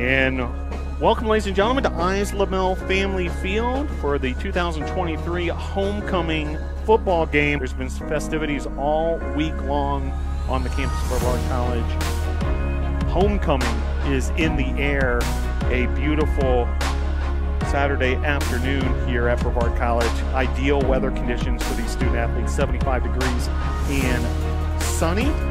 And welcome, ladies and gentlemen, to Isla Family Field for the 2023 homecoming football game. There's been festivities all week long on the campus of Brevard College. Homecoming is in the air. A beautiful Saturday afternoon here at Brevard College. Ideal weather conditions for these student athletes 75 degrees and sunny.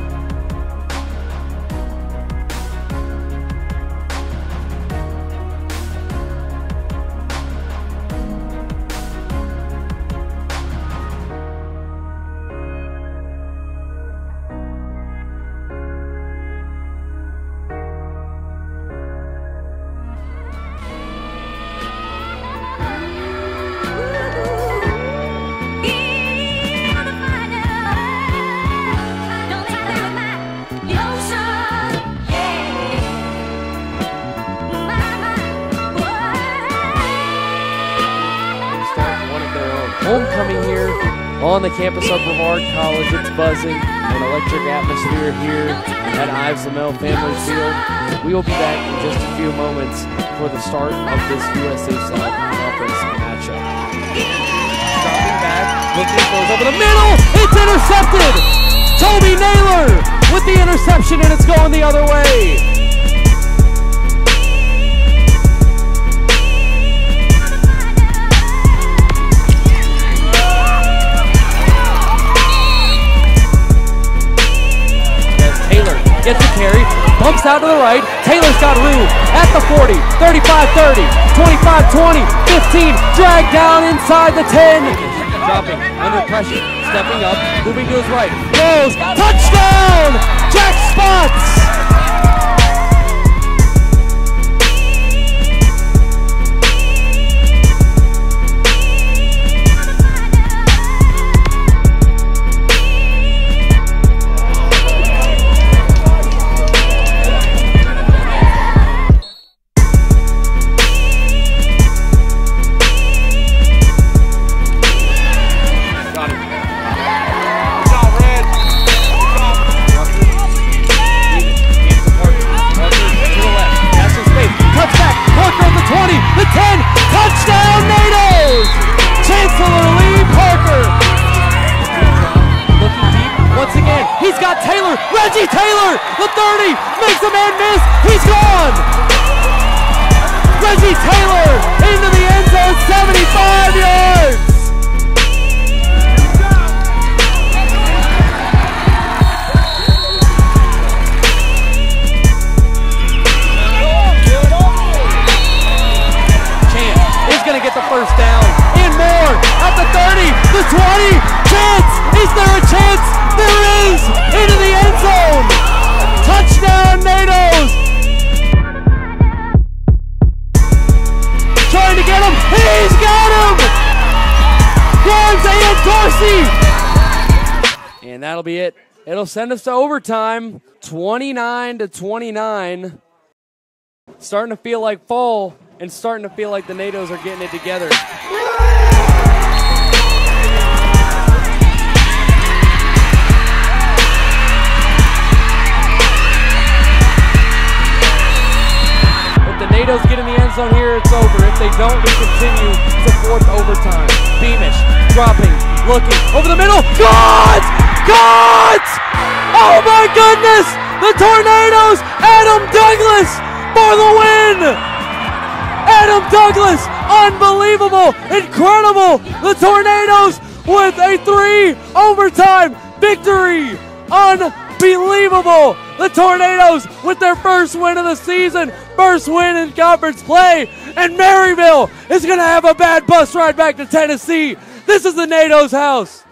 Homecoming here on the campus of Brevard College. It's buzzing, an electric atmosphere here at Ives Lemel Family Field. We will be back in just a few moments for the start of this USA South Conference matchup. Dropping back, looking throws over the middle. It's intercepted. Toby Naylor with the interception, and it's going the other way. Out to the right. Taylor's got room at the 40, 35 30, 25 20, 15, dragged down inside the 10. Dropping under pressure, stepping up, moving to his right. Goes, touchdown! Reggie Taylor, the 30, makes a man miss. He's gone. Reggie Taylor Dorsey. And that'll be it. It'll send us to overtime, 29 to 29. Starting to feel like fall and starting to feel like the Nados are getting it together. Nados get in the end zone here, it's over. They don't, we continue to fourth overtime. Beamish dropping, looking over the middle. Got! Got! Oh my goodness! The Tornados! Adam Douglas for the win! Adam Douglas, unbelievable, incredible. The Tornados with a three overtime victory. Unbelievable. The Tornados with their first win of the season, first win in conference play. And Maryville is going to have a bad bus ride back to Tennessee. This is the Nado's house.